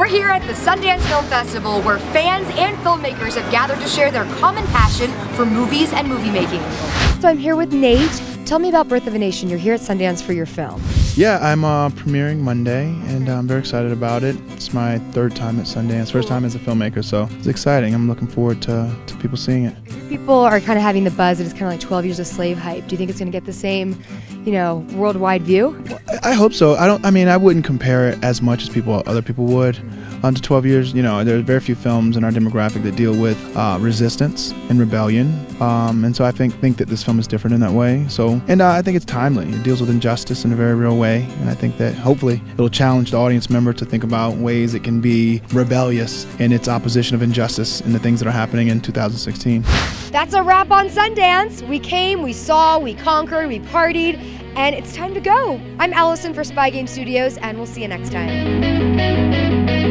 We're here at the Sundance Film Festival where fans and filmmakers have gathered to share their common passion for movies and movie making. So I'm here with Nate. Tell me about Birth of a Nation. You're here at Sundance for your film. Yeah, I'm uh, premiering Monday, and I'm very excited about it. It's my third time at Sundance, first time as a filmmaker, so it's exciting. I'm looking forward to, to people seeing it. People are kind of having the buzz that it's kind of like 12 Years a Slave hype. Do you think it's going to get the same, you know, worldwide view? I hope so. I don't. I mean, I wouldn't compare it as much as people, other people would. Under 12 years, you know, there are very few films in our demographic that deal with uh, resistance and rebellion, um, and so I think think that this film is different in that way. So, and uh, I think it's timely. It deals with injustice in a very real way, and I think that hopefully it'll challenge the audience member to think about ways it can be rebellious in its opposition of injustice in the things that are happening in 2016. That's a wrap on Sundance. We came, we saw, we conquered, we partied, and it's time to go. I'm Allison for Spy Game Studios, and we'll see you next time.